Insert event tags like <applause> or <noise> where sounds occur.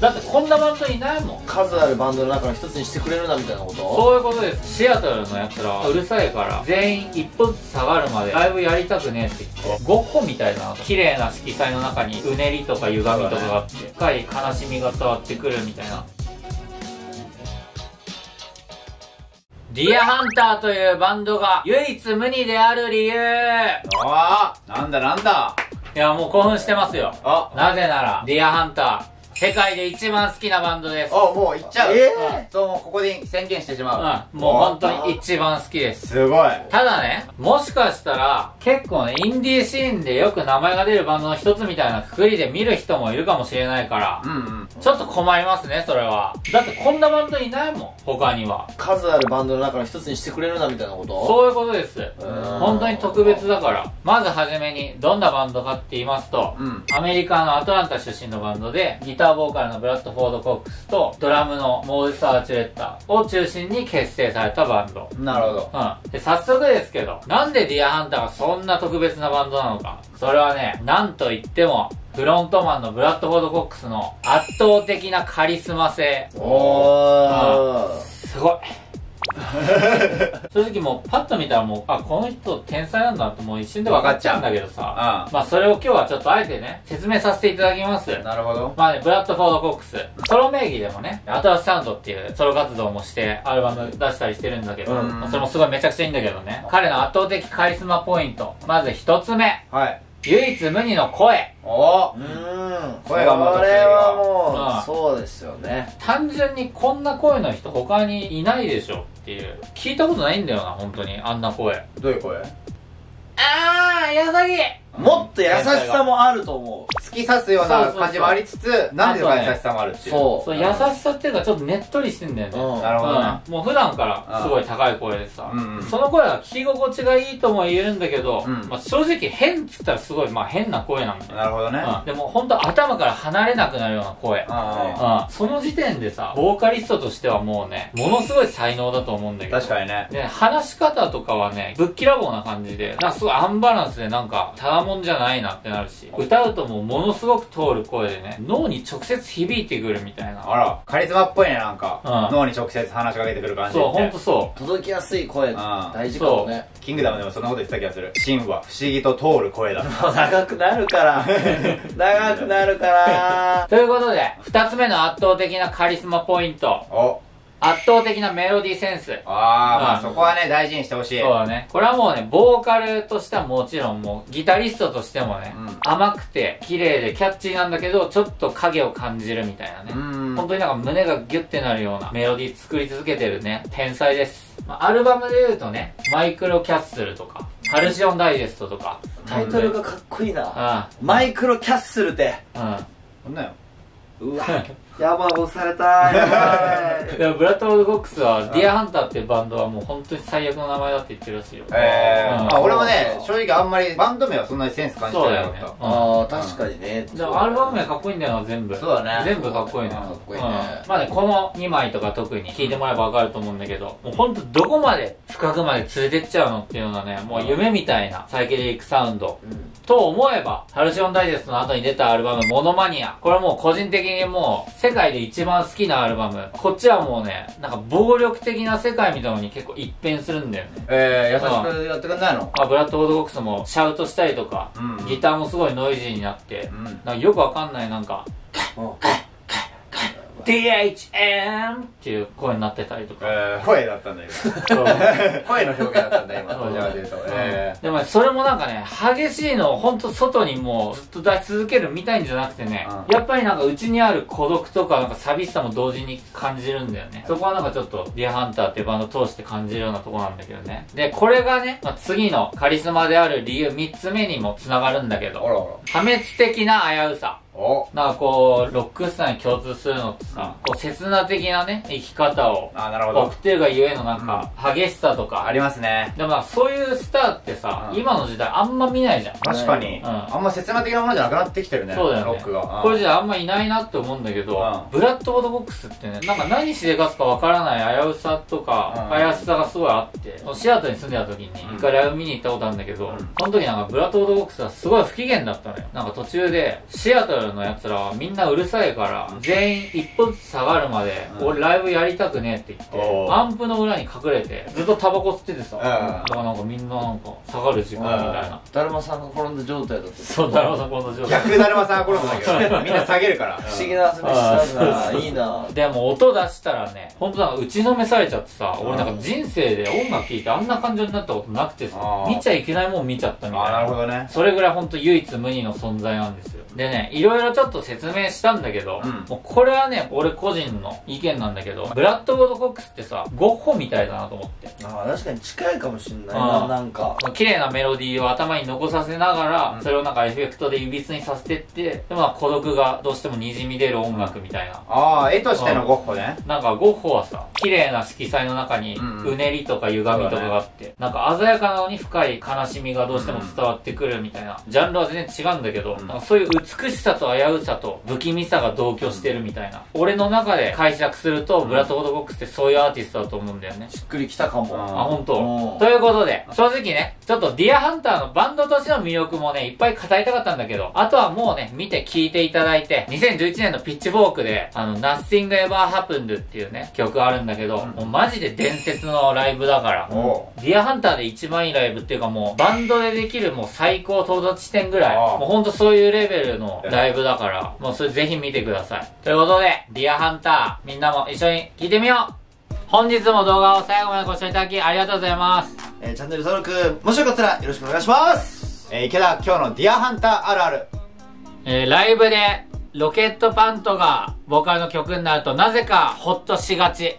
だってこんなバンドいないもん。数あるバンドの中の一つにしてくれるなみたいなこと？そういうことです。シアトルのやつら。はうるさいから。全員一歩ずつ下がるまでライブやりたくねえって言ってゴッホみたいな綺麗な色彩の中にうねりとか歪みとかがあって深い悲しみが伝わってくるみたいな。ディアハンターというバンドが唯一無二である理由。いああなんだなんだ。やもう興奮してますよ。あ。なぜならディアハンター世界で一番好きなバンドです。おもう行っちゃう。えそうもうここで宣言してしまう。うん、もう本当に一番好きです。すごい。ただね、もしかしたら、結構ね、インディーシーンでよく名前が出るバンドの一つみたいなくくりで見る人もいるかもしれないから、うんうん。ちょっと困りますね、それは。だってこんなバンドいないもん、他には。数あるバンドの中の一つにしてくれるなみたいなこと？そういうことです。ん。本当に特別だから。まずはじめに、どんなバンドかって言いますと、うん。アメリカのアトランタ出身のバンドで、ギターボーカルのブラッドフォード・コックスと、ドラムのモーズサー・チュレッタを中心に結成されたバンド。なるほどうん。で、早速ですけど、なんでディアハンターがそんな特別なバンドなのか。それはね、なんと言っても、フロントマンのブラッドフォード・コックスの圧倒的なカリスマ性。お正直もうパッと見たらもう、あ、この人天才なんだってもう一瞬で分かっちゃうんだけどさ。うまあそれを今日はちょっとあえてね、説明させていただきます。んなるほどまあね、ブラッドフォード・コックス。ソロ名義でもね、アトラスサウンドっていうソロ活動もして、アルバム出したりしてるんだけど、うんまあそれもすごいめちゃくちゃいいんだけどね。彼の圧倒的カリスマポイント。まず一つ目。はい唯一無二の声。おうーん声がまたこれはうんもうそうですよね単純にこんな声の人他にいないでしょっていう。聞いたことないんだよな、本当に。あんな声。どういう声？あー、矢崎もっと優しさもあると思突き刺すような感じもありつつなんであとね優しさもあるっていう。そう。優しさっていうかちょっとねっとりしてんだよね。うん。なるほどね。うん。もう普段からすごい高い声でさ、うんうんその声は聞き心地がいいとも言えるんだけど、うん。まあ、正直変っつったらすごいまあ変な声なんだよ、なるほどね。うん、でも本当頭から離れなくなるような声、あうん、その時点でさボーカリストとしてはもうねものすごい才能だと思うんだけあど。確かにね。で話し方とかはねぶっきらぼうな感じでなんかすごいアンバランスでなんかただもんじゃないなってなるし。歌うともうものすごく通る声でね脳に直接響いてくるみたいな。あら。カリスマっぽいねなんか。うん。脳に直接話しかけてくる感じそうって本当そう。届きやすい声あ大事かもね。キングダムでもそんなこと言ってた気がする。真は不思議と通る声だ。もう長くなるから。<laughs> 長くなるから。ということで、二つ目の圧倒的なカリスマポイント。お。圧倒的なメロディーセンス。ああまうん。あそこはね大事にしてほしい。そうだね。これはもうね、ボーカルとしてはもちろんもう、ギタリストとしてもね、うん。甘くて、綺麗でキャッチーなんだけど、ちょっと影を感じるみたいなね。うん。本当になんか胸がギュッてなるようなメロディー作り続けてるね、天才です。まあ、アルバムで言うとね、マイクロキャッスルとか、ハルシオンダイジェストとか、タイトルがかっこいいな。あマイクロキャッスルって。あ、そんなようわ。やばい押されたやばうん。<laughs> でも、ブラッド・オール・コックスは、ディア・ハンターっていうバンドはもう本当に最悪の名前だって言ってるらしいよ。うん。えーあ俺もね正直あんまりバンド名はそんなにセンス感じてなかったそうだよね。ああ確かにね。でもアルバム名かっこいいんだよな、全部。そうだね。全部かっこいいのよ。かっこいいね。うん。まあね、この2枚とか特に聞いてもらえばわかると思うんだけど、もうほんとどこまで深くまで連れてっちゃうのっていうのはね、もう夢みたいなサイケデリックサウンド。うんと思えば、ハルシオンダイジェストの後に出たアルバム、モノマニア。これはもう個人的にもう、世界で一番好きなアルバム。こっちはもうね、なんか暴力的な世界みたいなのに結構一変するんだよね。えー優しくやってくんないの？まあ、ブラッド・オード・コックスもシャウトしたりとか、うんギターもすごいノイジーになって、うんなんかよくわかんないなんか、DHM っていう声になってたりとか。えー。声だったんだよそう。<laughs> 声の表現だったんだ今どちらかというと。えでもねそれもなんかね、激しいのをほんと外にもうずっと出し続けるみたいんじゃなくてね、うん。やっぱりなんか内にある孤独とかなんか寂しさも同時に感じるんだよね。そこはなんかちょっと、ディアハンターっていうバンドを通して感じるようなとこなんだけどね。で、これがね、まあ、次のカリスマである理由3つ目にも繋がるんだけど、らあら。破滅的な危うさ。お。なんかこう、ロックスターに共通するのってさ、こう、切な的なね、生き方をあなるほど。送ってるがゆえのなんか、激しさとか。ありますね。でもまあそういうスターってさ、うん。今の時代あんま見ないじゃん。確かに、うん。あんま切な的なものじゃなくなってきてるねそうだよね。ロックが。これじゃあんまいないなって思うんだけど、うん。ブラッドボードボックスってね、なんか何しでかすかわからない危うさとか、うん。怪しさがすごいあって、シアトルに住んでた時にうん。一回ライブ見に行ったことあるんだけど、うん。その時なんかブラッドボードボックスはすごい不機嫌だったのよ。なんか途中で、シアトルルのやつらはみんなうるさいから、全員一歩ずつ下がるまで、俺ライブやりたくねえって言って、アンプの裏に隠れて、ずっとタバコ吸っててさ、ん。だからなんかみんななんか下がる時間みたいな。だるまさんが転んだ状態だったそう、だろさんこの状態。逆だるまさんは殺すんだけど <laughs> みんな下げるから。不思議な遊びしたんだいいな。でも音出したらね、ほんとなんか打ちのめされちゃってさ、俺なんか人生で音楽聴いてあんな感情になったことなくてさ見ちゃいけないもん見ちゃったみたいああなるな。ほどね。それぐらいほんと唯一無二の存在なんですよ。でね、いろいろちょっと説明したんだけど、うんもうこれはね、俺個人の意見なんだけど、ブラッド・ゴード・コックスってさ、ゴッホみたいだなと思って。あー確かに近いかもしんないあなー。なんか。綺麗なメロディーを頭に残させながら、それをなんかエフェクトでいびつにさせてって、でもまあ孤独がどうしても滲み出る音楽みたいな。ああ絵としてのゴッホね。なんかゴッホはさ、綺麗な色彩の中にうん。うんうねりとか歪みとかがあって、なんか鮮やかなのに深い悲しみがどうしても伝わってくるみたいな。ジャンルは全然違うんだけど、ん。なんかそういう美しさと危うさと不気味さが同居してるみたいな。俺の中で解釈すると、ブラッド・ゴード・コックスってそういうアーティストだと思うんだよね。しっくりきたかもああ、本当。うん。ということで、正直ね、ちょっとディアハンターのバンドとしての魅力もね、いっぱい語りたかったんだけど、あとはもうね、見て聞いていただいて、2011年のピッチフォークで、あの、Nothing Ever Happened っていうね、曲あるんだけど、もうマジで伝説のライブだから、おディアハンターで一番いいライブっていうかもう、バンドでできるもう最高到達地点ぐらい、もうほんとそういうレベルのライブだから、もうそれぜひ見てください。ということで、ディアハンター、みんなも一緒に聴いてみよう本日も動画を最後までご視聴いただきありがとうございます。えーチャンネル登録もしよかったらよろしくお願いしますえー、池田今日のディアハンターあるあるえーライブでロケットパントがボーカルの曲になるとなぜかホッとしがち。